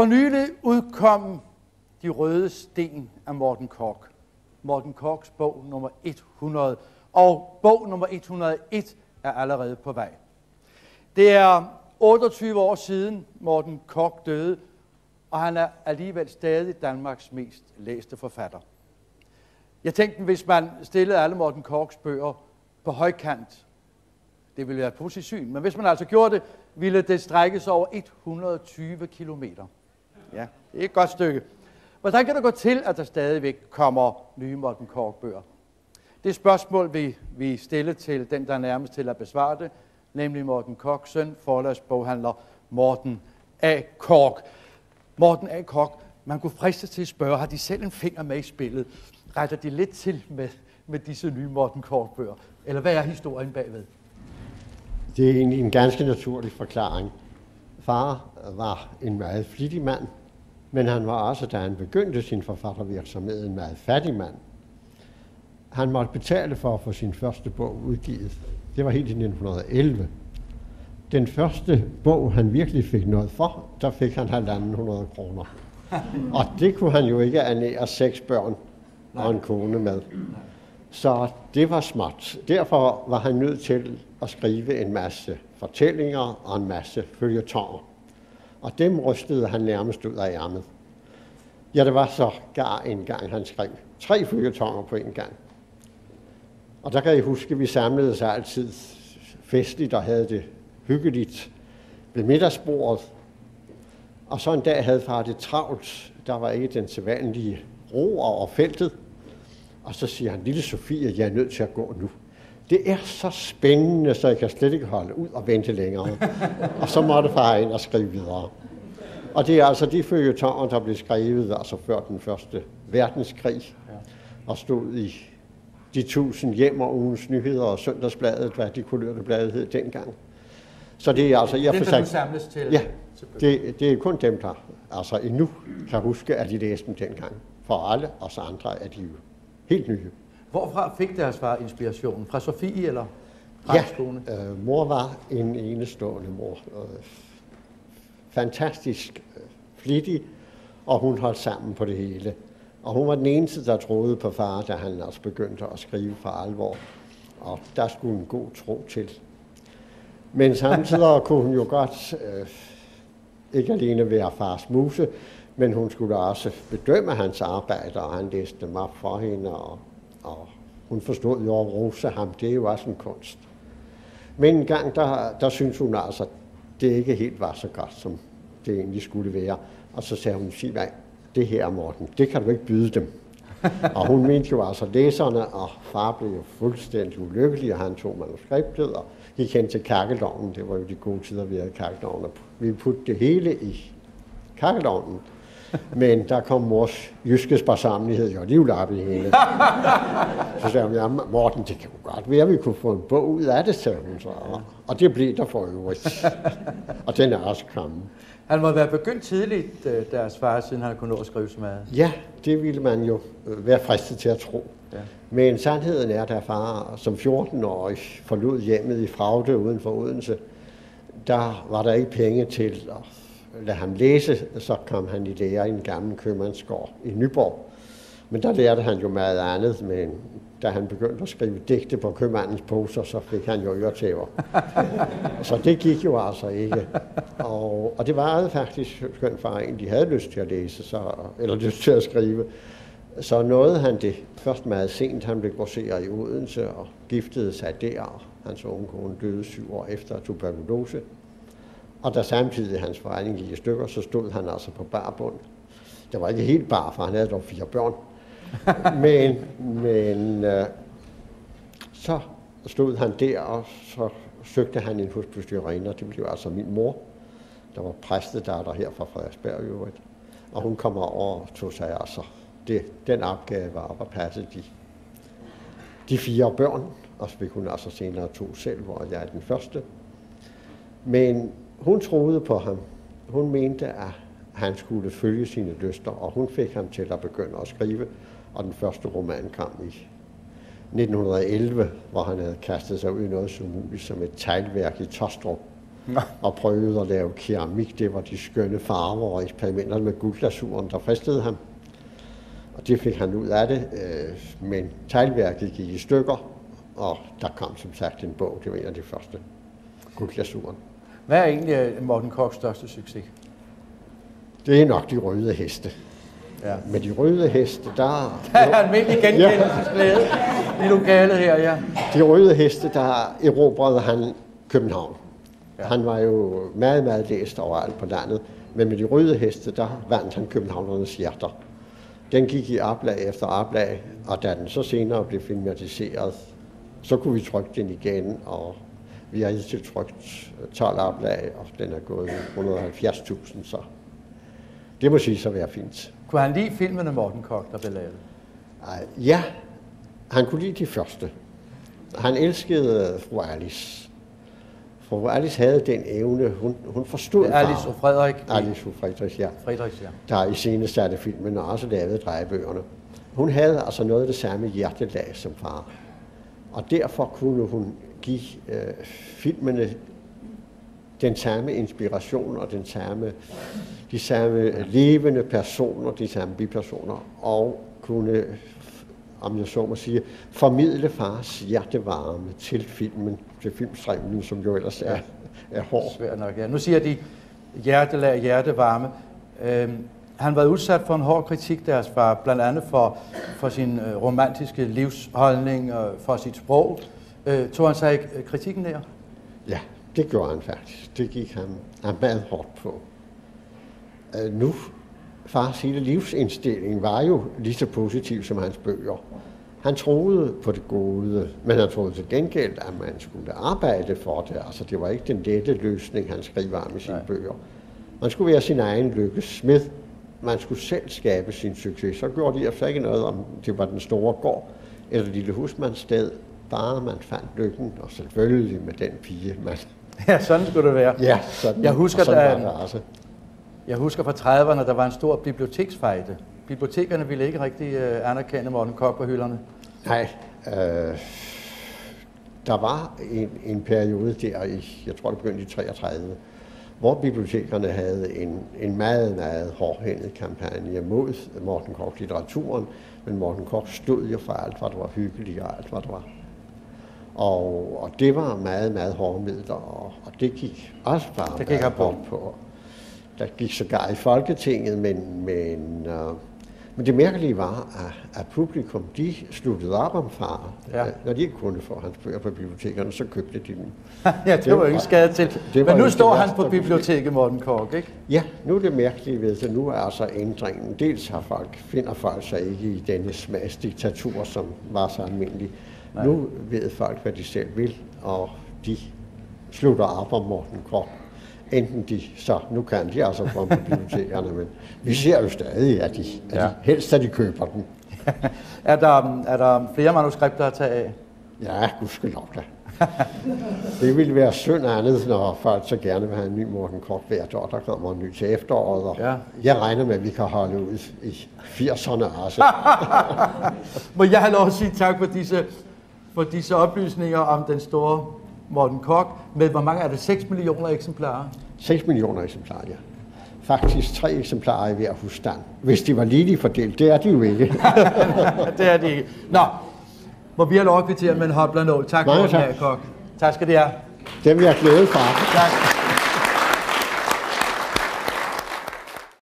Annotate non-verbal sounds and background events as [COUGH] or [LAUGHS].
For nylig udkom De Røde Sten af Morten Kork. Morten Korks bog nummer 100. Og bog nummer 101 er allerede på vej. Det er 28 år siden Morten Kork døde, og han er alligevel stadig Danmarks mest læste forfatter. Jeg tænkte, hvis man stillede alle Morten Korks bøger på højkant, det ville være et positivt syn, men hvis man altså gjorde det, ville det strækkes over 120 kilometer. Ja, det er et godt stykke. Hvordan kan det gå til, at der stadigvæk kommer nye Morten Kork-bøger? Det spørgsmål vil vi stille til den, der er nærmest til at besvare det, nemlig Morten Kork, søn, forlagsboghandler Morten A. Kork. Morten A. Kork, man kunne friste til at spørge, har de selv en finger med i spillet? Retter de lidt til med, med disse nye Morten Kork-bøger? Eller hvad er historien bagved? Det er egentlig en ganske naturlig forklaring. Far var en meget flittig mand, men han var også, da han begyndte sin forfattervirksomhed, en meget fattig mand. Han måtte betale for at få sin første bog udgivet. Det var helt i 1911. Den første bog, han virkelig fik noget for, der fik han halvanden hundrede kroner. [LAUGHS] Og det kunne han jo ikke ernære seks børn og en kone med. Så det var smart. Derfor var han nødt til at skrive en masse fortællinger og en masse følgetonger. Og dem rystede han nærmest ud af ærmet. Ja, det var så gar en gang, han skrev tre følgetonger på en gang. Og der kan jeg huske, at vi samlede sig altid festligt og havde det hyggeligt ved middagsbordet. Og så en dag havde far det travlt. Der var ikke den sædvanlige ro over feltet. Og så siger han, lille Sofie, jeg er nødt til at gå nu. Det er så spændende, så jeg kan slet ikke holde ud og vente længere. og så måtte far ind og skrive videre. Og det er altså de følgetonger, der blev skrevet altså før den første verdenskrig, og stod i de tusind hjem og ugens nyheder og søndagsbladet, hvad de kulørte bladet hed dengang. Så det er altså... Jeg det, der samles til? Ja, det, det er kun dem, der altså endnu kan huske, at de læste dem dengang. For alle os andre er de jo helt nye. Hvorfra fik deres far inspirationen? Fra Sofie eller Ja, øh, mor var en enestående mor. Øh, fantastisk øh, flittig, og hun holdt sammen på det hele. Og hun var den eneste, der troede på far, da han også begyndte at skrive for alvor. Og der skulle en god tro til. Men samtidig [LAUGHS] kunne hun jo godt øh, ikke alene være fars muse, men hun skulle også bedømme hans arbejde, og han læste dem op for hende, og, og hun forstod jo at rose ham. Det er jo også en kunst. Men en gang, der, der synes hun altså, det ikke helt var så godt, som det egentlig skulle være. Og så sagde hun, sig mig, det her, Morten, det kan du ikke byde dem. [LAUGHS] og hun mente jo altså læserne, og far blev jo fuldstændig ulykkelig, og han tog manuskriptet og gik hen til kakkelovnen. Det var jo de gode tider, vi havde kakkelovnen. Vi puttede det hele i kakkelovnen. Men der kom mors jyske sparsamlighed jo livlap i hende. Så sagde hun, ja, Morten, det kan jo godt være, at vi kunne få en bog ud af det, sagde hun så. Og det blev der for øvrigt. Og den er også kommet. Han må være begyndt tidligt, øh, deres far, siden han kunne nå at skrive så meget. Ja, det ville man jo øh, være fristet til at tro. Ja. Men sandheden er, at far som 14-årig forlod hjemmet i Fraude uden for Odense, der var der ikke penge til at lade ham læse, så kom han i lære i en gammel købmandsgård i Nyborg. Men der lærte han jo meget andet, men da han begyndte at skrive digte på købmandens poser, så fik han jo øretæver. [LAUGHS] så det gik jo altså ikke. Og, og det var faktisk skønt far egentlig havde lyst til at læse, så, eller lyst til at skrive. Så nåede han det først meget sent. Han blev grosserer i Odense og giftede sig der. Hans unge kone døde syv år efter tuberkulose. Og da samtidig hans forretning gik i stykker, så stod han altså på barbund. Det var ikke helt bar, for han havde dog fire børn. [LAUGHS] men men øh, så stod han der, og så søgte han en husbestyrerinde, og det blev altså min mor, der var præstedatter her fra Frederiksberg i øvrigt. Og hun kom over og tog sig altså det, den opgave var at passe de, de fire børn, og så fik hun altså senere to selv, hvor jeg er den første. Men hun troede på ham. Hun mente, at han skulle følge sine lyster, og hun fik ham til at begynde at skrive og den første roman kom i 1911, hvor han havde kastet sig ud i noget så muligt som et teglværk i Tostrup. og prøvede at lave keramik. Det var de skønne farver og eksperimenter med guldglasuren, der fristede ham. Og det fik han ud af det, øh, men teglværket gik i stykker, og der kom som sagt en bog, det var en af de første, guldglasuren. Hvad er egentlig øh, Morten Kochs største succes? Det er nok de røde heste. Ja. Med de røde heste, der... [LAUGHS] Der er almindelig genkendelsesglæde i lokalet her, ja. De røde heste, der erobrede han København. Ja. Han var jo meget, meget læst overalt på landet, men med de røde heste, der vandt han københavnernes hjerter. Den gik i oplag efter oplag, og da den så senere blev filmatiseret, så kunne vi trykke den igen, og vi har hidtil trykt 12 oplag, og den er gået 170.000, så det må sige så være fint. Kunne han lide filmene Morten Koch, der blev lavet? Ej, Ja, han kunne lide de første. Han elskede fru Alice. Fru Alice havde den evne, hun, hun forstod Alice og Frederik Alice og Friedrich, ja. Friedrichs, ja. Der i sene satte filmen og også lavede drejebøgerne. Hun havde altså noget af det samme hjertelag som far. Og derfor kunne hun give øh, filmene den samme inspiration og den samme, de samme levende personer, de samme bipersoner, og kunne, om jeg så må sige, formidle fars hjertevarme til filmen, til filmstrømmen, som jo ellers er, er hård. Svær nok, ja. Nu siger de hjertelag, hjertevarme. Øhm, han var udsat for en hård kritik, deres far, blandt andet for, for sin øh, romantiske livsholdning og for sit sprog. Øh, tog han sig ikke øh, kritikken ned? Ja, det gjorde han faktisk. Det gik han, han meget hårdt på. Øh, nu, fars hele livsindstilling var jo lige så positiv som hans bøger. Han troede på det gode, men han troede til gengæld, at man skulle arbejde for det. Altså, det var ikke den lette løsning, han skriver om i sine Nej. bøger. Man skulle være sin egen lykkes smed. Man skulle selv skabe sin succes. Så gjorde de altså ikke noget, om det var den store gård eller lille husmandssted. Bare man fandt lykken, og selvfølgelig med den pige, man... Ja, sådan skulle det være. Ja, sådan, Jeg husker, sådan da- var det altså. Jeg husker fra 30'erne, der var en stor biblioteksfejde. Bibliotekerne ville ikke rigtig øh, anerkende Morten Koch på hylderne. Nej, øh, der var en, en periode der i, jeg tror det begyndte i 33, hvor bibliotekerne havde en, en meget, meget hårdhændet kampagne mod Morten Koch-litteraturen, men Morten Koch stod jo for alt, hvad der var hyggeligt og alt, hvad der var. Og, og det var meget, meget hårde midler, og, og det gik også bare Det gik på. på. Der gik sågar i Folketinget, men, men, øh, men det mærkelige var, at, at publikum, de sluttede op om far. Ja. Øh, Når de ikke kunne få hans bøger på bibliotekerne, så købte de dem. [LAUGHS] ja, det var jo ikke skade til. det Men nu står det han på biblioteket, Morten Koch, ikke? Ja, nu er det mærkelige ved det. Nu er altså ændringen. Dels har folk, finder folk sig ikke i denne smagsdiktatur, som var så almindelig. Nej. Nu ved folk, hvad de selv vil, og de slutter op om Morten Koch. Enten de, så nu kan de altså komme på bibliotekerne, men vi ser jo stadig, at de, at Ja. de helst at de køber den. [LAUGHS] Er der, er der flere manuskripter at tage af? Ja, gudskelov da. [LAUGHS] Det ville være synd andet, når folk så gerne vil have en ny Morten Koch hvert år. Der kommer en ny til efteråret, og Ja. jeg regner med, at vi kan holde ud i 80'erne også. [LAUGHS] Må jeg have lov at sige tak for disse, for disse oplysninger om den store Morten Koch. Med hvor mange er det? 6 millioner eksemplarer? 6 millioner eksemplarer, ja. Faktisk tre eksemplarer i hver husstand. Hvis de var lige fordelt, det er de jo ikke. [LAUGHS] det er det ikke. Nå, må vi have lov at kvittere med en hoplandål. Tak Mange for den tak. her, Koch. Tak skal det have. Dem vil jeg glæde for. Tak.